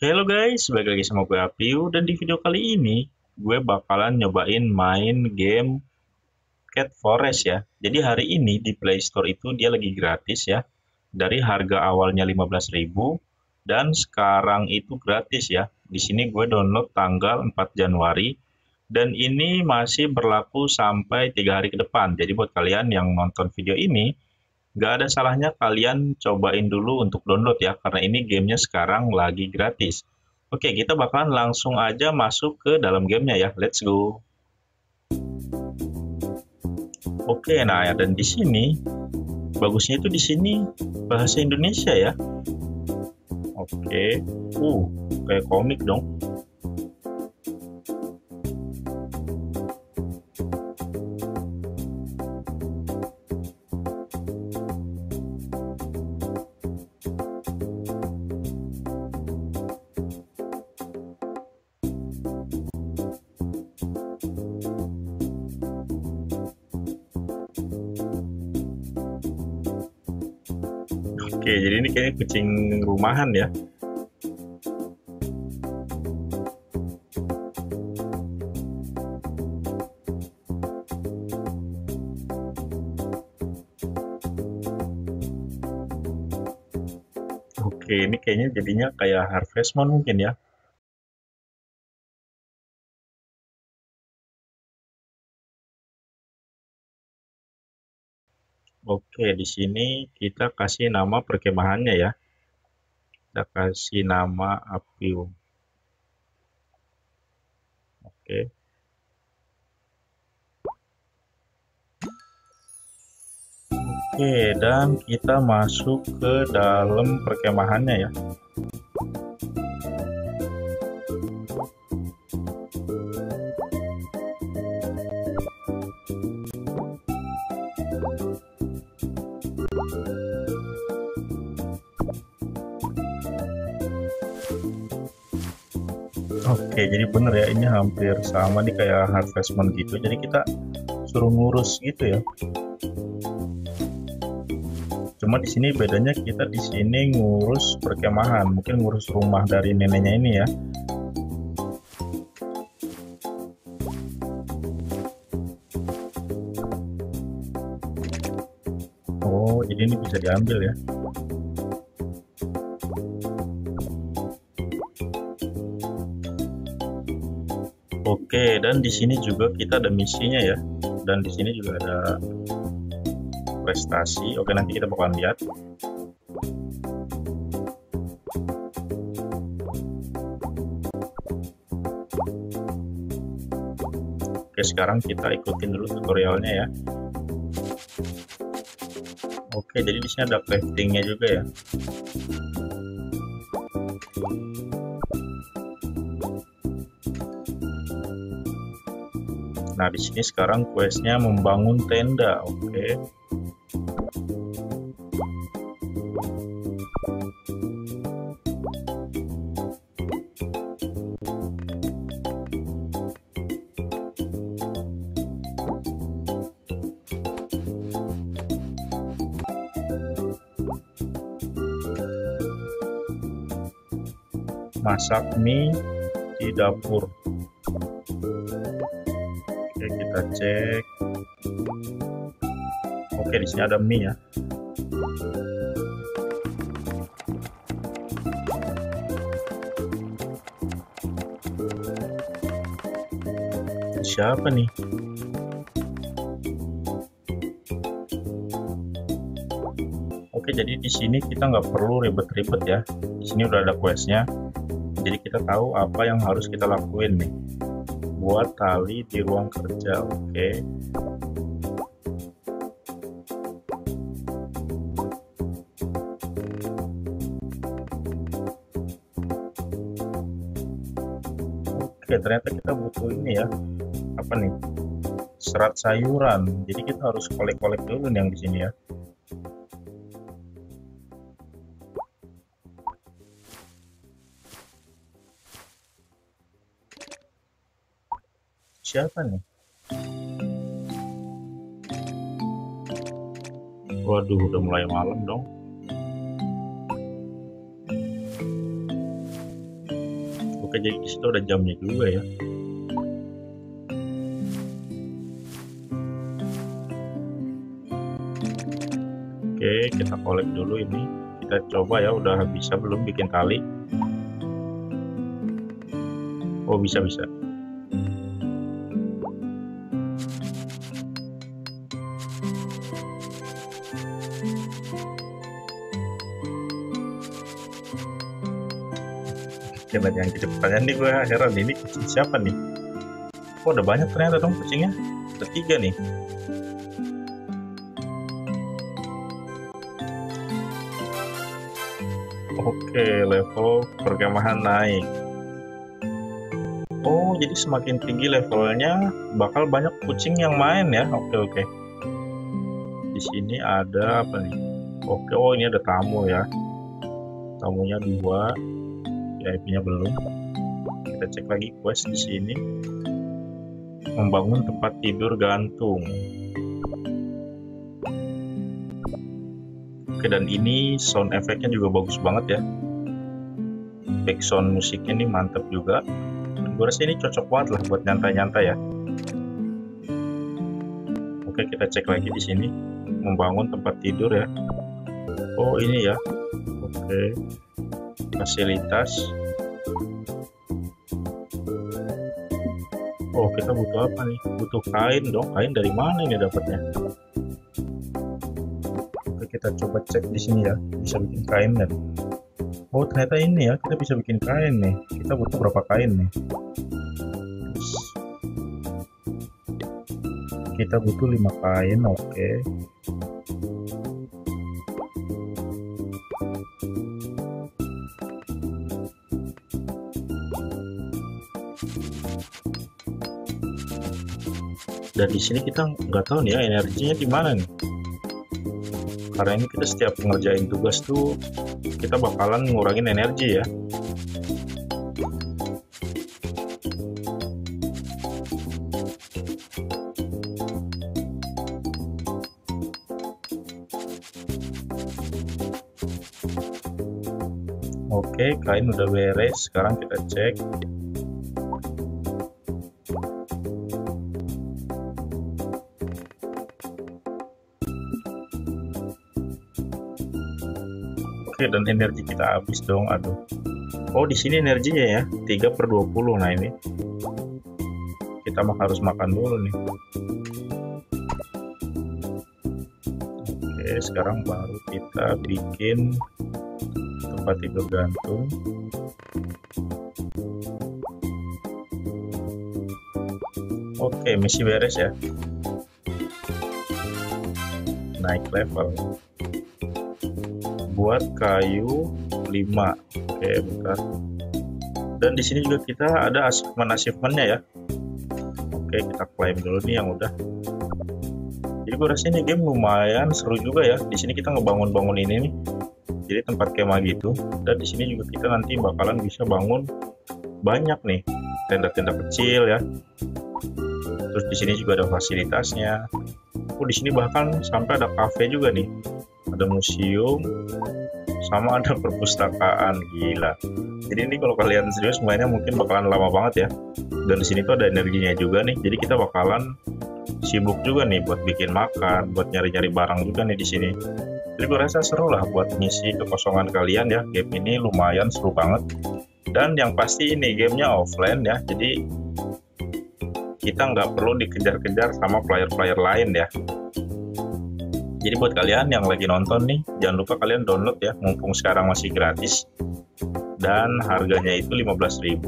Halo guys, balik lagi sama gue Apiu dan di video kali ini gue bakalan nyobain main game Cat Forest ya. Jadi hari ini di Play Store itu dia lagi gratis ya. Dari harga awalnya 15.000 dan sekarang itu gratis ya. Di sini gue download tanggal 4 Januari dan ini masih berlaku sampai tiga hari ke depan. Jadi buat kalian yang nonton video ini Gak ada salahnya kalian cobain dulu untuk download ya, karena ini gamenya sekarang lagi gratis. Oke, kita bakalan langsung aja masuk ke dalam gamenya ya. Let's go. Oke, nah dan di sini bagusnya itu di sini bahasa Indonesia ya. Oke, uh, kayak komik dong. Oke, jadi ini kayaknya kucing rumahan ya. Oke, ini kayaknya jadinya kayak Harvest Moon mungkin ya. Oke, di sini kita kasih nama perkemahannya ya. Kita kasih nama Apium. Oke. Oke, dan kita masuk ke dalam perkemahannya ya. Oke, jadi bener ya ini hampir sama nih kayak Harvest Moon gitu. Jadi kita suruh ngurus gitu ya. Cuma di sini bedanya kita di sini ngurus perkemahan, mungkin ngurus rumah dari neneknya ini ya. Oh, jadi ini bisa diambil ya. Oke, dan di sini juga kita ada misinya ya. Dan di sini juga ada prestasi. Oke, nanti kita bakalan lihat. Oke, sekarang kita ikutin dulu tutorialnya ya. Oke, jadi di sini ada craftingnya juga ya. Nah, di sini sekarang questnya membangun tenda, oke. Masak mie di dapur kita cek. Oke di sini ada mie ya. Siapa nih? Oke, jadi di sini kita nggak perlu ribet-ribet ya. Di sini udah ada questnya, jadi kita tahu apa yang harus kita lakuin nih buat tali di ruang kerja oke? Oke ternyata kita butuh ini ya. Apa nih? Serat sayuran. Jadi kita harus kolek-kolek dulu yang di sini ya siapa nih? Waduh, udah mulai malam dong. Oke, jadi di situ ada jamnya juga ya. Oke, kita kolek dulu ini. Kita coba ya, udah bisa belum bikin tali. Oh, bisa bisa. Oke, yang pertanyaan nih gue heran ini kucing siapa nih? Oh, udah banyak ternyata dong kucingnya. Ada tiga nih. Oke, level perkemahan naik. Oh, jadi semakin tinggi levelnya, bakal banyak kucing yang main ya. Oke, oke. Di sini ada apa nih? Oke, oh ini ada tamu ya. Tamunya dua. VIP-nya belum. Kita cek lagi quest di sini. Membangun tempat tidur gantung. Oke, dan ini sound efeknya juga bagus banget ya. Background musiknya ini mantep juga. Gue rasa ini cocok banget lah buat nyantai-nyantai ya. Oke, kita cek lagi di sini. Membangun tempat tidur ya. Oh, ini ya. Oke fasilitas. Oh kita butuh apa nih? Butuh kain dong. Kain dari mana ini dapatnya? Oke kita coba cek di sini ya. Bisa bikin kain dan oh ternyata ini ya. Kita bisa bikin kain nih. Kita butuh berapa kain nih? Kita butuh lima kain. Oke. okay. Dan di sini kita nggak tahu nih ya energinya di mana nih. Karena ini kita setiap ngerjain tugas tuh kita bakalan ngurangin energi ya. Oke, kain udah beres. Sekarang kita cek dan energi kita habis dong, aduh. Oh, di sini energinya ya, 3 per 20. Nah, ini. Kita mah harus makan dulu nih. Oke, sekarang baru kita bikin tempat tidur gantung. Oke, misi beres ya. Naik level buat kayu 5 oke bentar. Dan di sini juga kita ada achievement achievementnya ya. Oke kita klaim dulu nih yang udah. Jadi gue rasa ini game lumayan seru juga ya. Di sini kita ngebangun-bangun ini nih. Jadi tempat kemah gitu. Dan di sini juga kita nanti bakalan bisa bangun banyak nih. Tenda-tenda kecil ya. Terus di sini juga ada fasilitasnya. Oh di sini bahkan sampai ada cafe juga nih ada museum sama ada perpustakaan gila. Jadi ini kalau kalian serius mainnya mungkin bakalan lama banget ya. Dan di sini tuh ada energinya juga nih. Jadi kita bakalan sibuk juga nih buat bikin makan buat nyari-nyari barang juga nih di sini. Jadi gue rasa seru lah buat misi kekosongan kalian ya. Game ini lumayan seru banget. Dan yang pasti ini gamenya offline ya. Jadi kita nggak perlu dikejar-kejar sama player-player lain ya jadi buat kalian yang lagi nonton nih, jangan lupa kalian download ya, mumpung sekarang masih gratis. Dan harganya itu 15.000.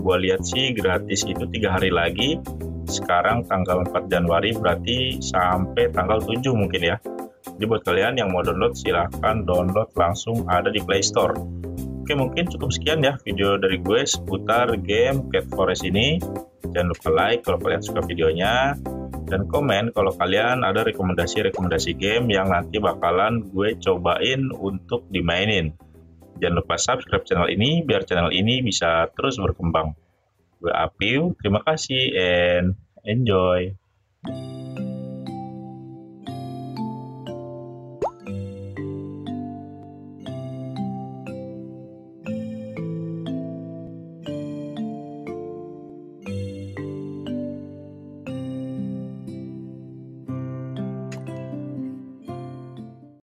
Gua lihat sih gratis itu tiga hari lagi. Sekarang tanggal 4 Januari berarti sampai tanggal 7 mungkin ya. Jadi buat kalian yang mau download silahkan download langsung ada di Play Store. Oke mungkin cukup sekian ya video dari gue seputar game Cat Forest ini. Jangan lupa like kalau kalian suka videonya dan komen kalau kalian ada rekomendasi-rekomendasi game yang nanti bakalan gue cobain untuk dimainin. Jangan lupa subscribe channel ini biar channel ini bisa terus berkembang. Gue Apiu, terima kasih and enjoy.